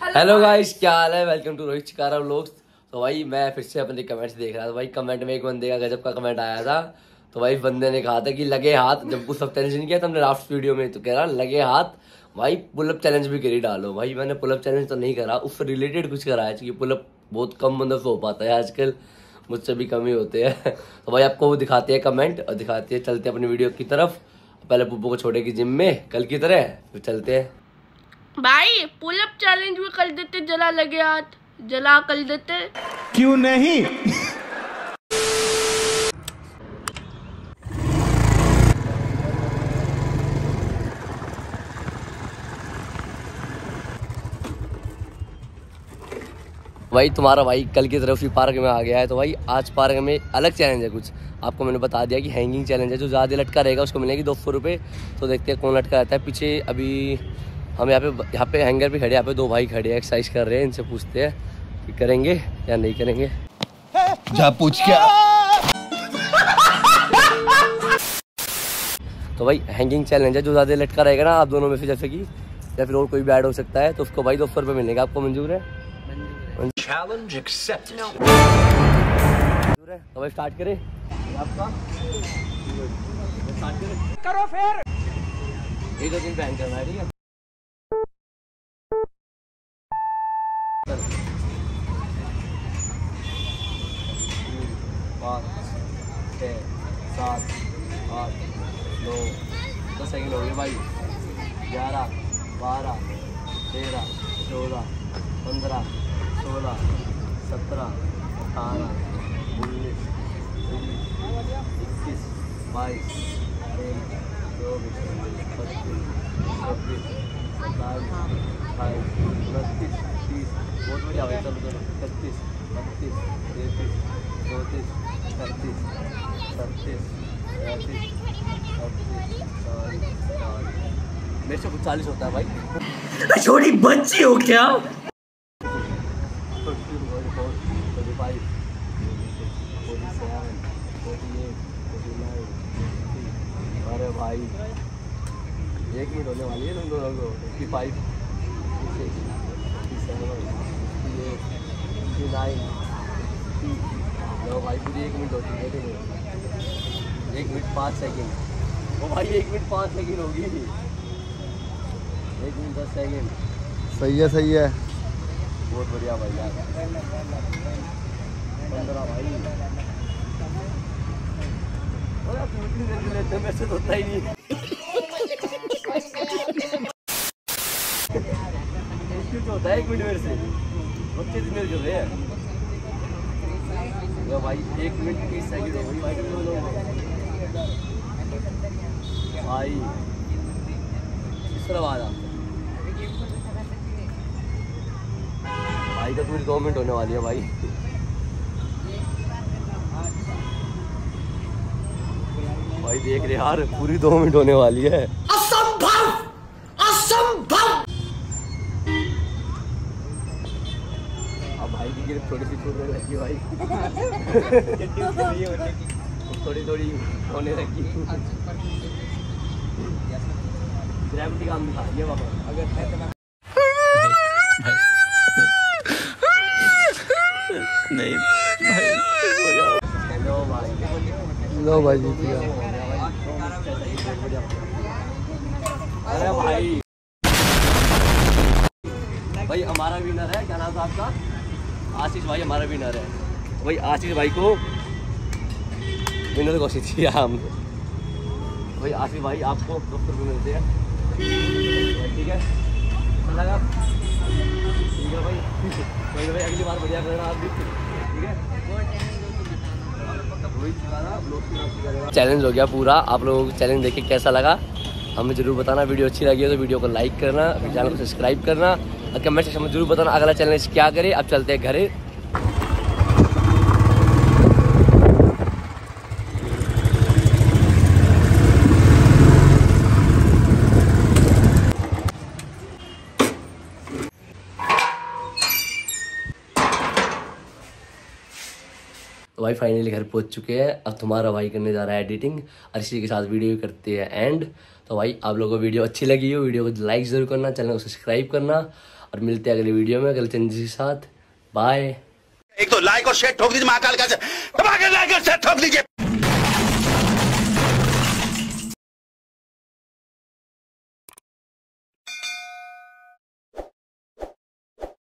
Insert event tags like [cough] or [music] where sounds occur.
Hello guys क्या हाल है? Welcome to Rohit Chikara vlogs तो भाई मैं फिर से अपने कमेंट्स देख रहा था। भाई कमेंट में एक बंदे का गजब का कमेंट आया था। तो भाई बंदे ने कहा था कि लगे हाथ। जब उस सब चैलेंज नहीं किया था हमने लास्ट वीडियो में तो कह रहा लगे हाथ। भाई पुलअप चैलेंज भी करी डालो। भाई मैंने पुलअप चैलेंज तो नहीं करा। उससे रिलेटेड कुछ करा है क्योंकि पुलअप बहुत कम बंदों से हो पाता है आजकल। मुझसे भी कम ही होते हैं। [laughs] तो भाई आपको वो दिखाते हैं कमेंट और दिखाते हैं चलते हैं अपनी वीडियो की तरफ़। पहले पुप्पो को छोड़ेगी जिम में। कल की तरह फिर चलते हैं। भाई पुलअप चैलेंज भी कर देते जला लगे हाथ। जला कर देते। क्यों नहीं? भाई तुम्हारा भाई कल की तरफ़ ही पार्क में आ गया है तो भाई आज पार्क में अलग चैलेंज है कुछ। आपको मैंने बता दिया कि हैंगिंग चैलेंज है जो ज़्यादा लटका रहेगा उसको मिलेगी दो सौ रुपये तो देखते हैं कौन लटका रहता है। पीछे अभी हम यहाँ पे यहाँ पे हैंगर पे खड़े यहाँ पे दो भाई खड़े हैं एक्सरसाइज कर रहे हैं इनसे पूछते हैं कि करेंगे या नहीं करेंगे। जा पूछ क्या। [laughs] तो भाई हैंगिंग चैलेंज है जो ज़्यादा लटका रहेगा ना आप दोनों में से जैसे कि या फिर और कोई भी ऐड हो सकता है तो उसको भाई दो सौ रुपये मिलेगा। आपको मंजूर है? चैलेंज एक्सेप्टेड मंजूर है? तो भाई स्टार्ट करें। आपका? करो। फिर। एक दो दिन पहन करना है ठीक है? पाँच छः सात आठ नौ दस ग्यारह बारह, तेरह, चौदह, पंद्रह, सोलह, सत्रह, अठारह, उन्नीस, बीस इक्कीस बाईस, तेईस, चौबीस पच्चीस छब्बीस सत्ताईस अट्ठाईस उनतीस तीस बहुत बढ़िया भाई चलो चलो इकतीस बत्तीस तैंतीस चौंतीस छत्तीस छत्तीस पैंतीस छत्तीस चालीस चालीस मेरे से कुछ चालीस होता है भाई छोटी बच्ची हो क्या अरे भाई एक मिनट होने वाली है तुम दोनों को फिफ्टी फाइव एक मिनट पाँच सेकेंड भाई एक मिनट पाँच सेकेंड होगी एक मिनट दस सेकेंड सही है सही है। बहुत बढ़िया भाई यार। पंद्रह भाई। लेते हैं, तो होता ही नहीं। एक मिनट मेरे से। बच्चे मेरे जो है। भाई, एक मिनट सेकंड भाई भाई का पूरी दो मिनट होने वाली है भाई। भाई, देख रहे यार, पूरी दो मिनट होने वाली है। गिरफ्त थोड़ी सी छूटने लगी भाई। थोड़ी थोड़ी होने लगी। ग्रेविटी काम दिखा दिया बाबा। अगर हेलो भाई। लो भाई जीत गया। अरे भाई। भाई हमारा विनर है क्या नाम आपका? आशीष भाई हमारा विनर है। भाई आशीष भाई को विनर घोषित किया हमने भाई आशीष भाई आपको दो सौ रुपये मिलते हैं? ठीक है भाई। चैलेंज हो? गया पूरा। आप लोगों को चैलेंज देख कैसा लगा? हमें ज़रूर बताना। वीडियो अच्छी लगी है तो वीडियो को लाइक करना चैनल को सब्सक्राइब करना। और कमेंट सेक्शन में ज़रूर बताना, अगला चैलेंज क्या करे, अब चलते हैं घरे। भाई फाइनली घर पहुँच चुके हैं, अब तुम्हारा भाई करने जा रहा है एडिटिंग और इसी के साथ वीडियो करते हैं एंड तो भाई, आप लोगों को वीडियो अच्छी लगी हो वीडियो को लाइक ज़रूर करना, चैनल को सब्सक्राइब करना और मिलते हैं अगले वीडियो में, अगले चेंजेस के साथ। बाय एक तो लाइक और शेयर ठोक दीजिए महाकाल के लाइक और शेयर ठोक दीजिए।